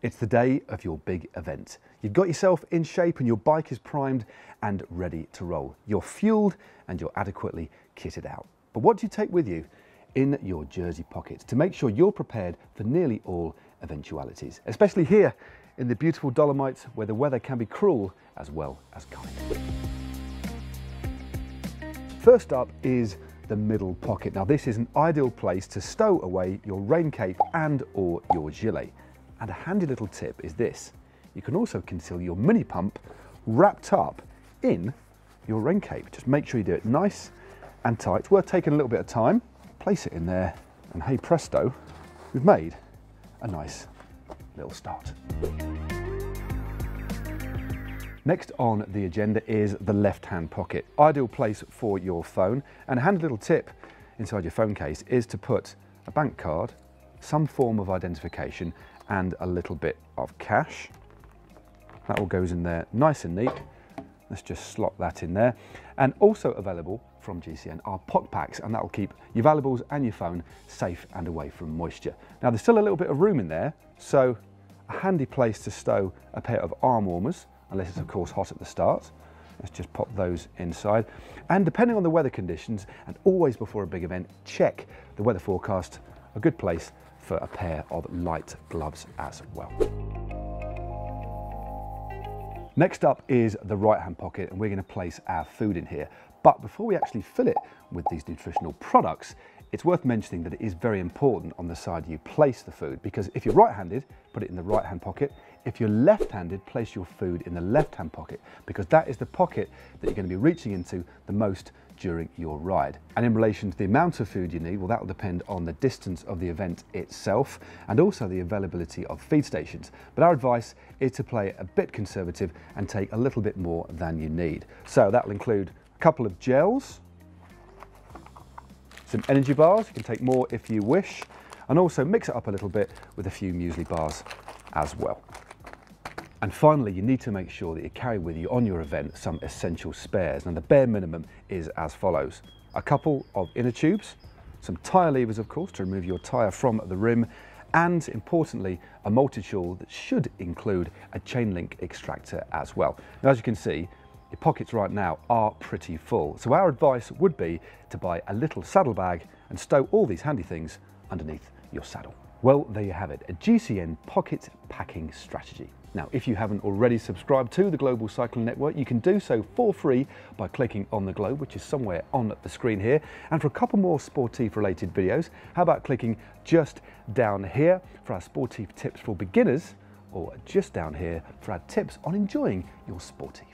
It's the day of your big event. You've got yourself in shape and your bike is primed and ready to roll. You're fueled and you're adequately kitted out. But what do you take with you in your jersey pockets to make sure you're prepared for nearly all eventualities, especially here in the beautiful Dolomites where the weather can be cruel as well as kind. First up is the middle pocket. Now this is an ideal place to stow away your rain cape and or your gilet. And a handy little tip is this. You can also conceal your mini pump wrapped up in your rain cape. Just make sure you do it nice and tight. It's worth taking a little bit of time. Place it in there and hey presto, we've made a nice little start. Next on the agenda is the left-hand pocket. Ideal place for your phone and a handy little tip inside your phone case is to put a bank card, some form of identification and a little bit of cash. That all goes in there nice and neat. Let's just slot that in there. And also available from GCN are pot packs and that will keep your valuables and your phone safe and away from moisture. Now there's still a little bit of room in there, so a handy place to stow a pair of arm warmers, unless it's of course hot at the start. Let's just pop those inside. And depending on the weather conditions, and always before a big event, check the weather forecast, a good place for a pair of light gloves as well. Next up is the right hand pocket and we're going to place our food in here. But before we actually fill it with these nutritional products, it's worth mentioning that it is very important on the side you place the food because if you're right-handed, put it in the right-hand pocket. If you're left-handed, place your food in the left-hand pocket because that is the pocket that you're going to be reaching into the most during your ride. And in relation to the amount of food you need, well, that will depend on the distance of the event itself and also the availability of feed stations. But our advice is to play a bit conservative and take a little bit more than you need. So that will include a couple of gels, some energy bars, you can take more if you wish, and also mix it up a little bit with a few muesli bars as well. And finally, you need to make sure that you carry with you on your event some essential spares. And the bare minimum is as follows. A couple of inner tubes, some tyre levers, of course, to remove your tyre from the rim, and importantly, a multi-tool that should include a chain link extractor as well. Now, as you can see, your pockets right now are pretty full. So our advice would be to buy a little saddle bag and stow all these handy things underneath your saddle. Well, there you have it, a GCN pocket packing strategy. Now, if you haven't already subscribed to the Global Cycling Network, you can do so for free by clicking on the globe, which is somewhere on the screen here. And for a couple more sportive related videos, how about clicking just down here for our sportive tips for beginners, or just down here for our tips on enjoying your sportive.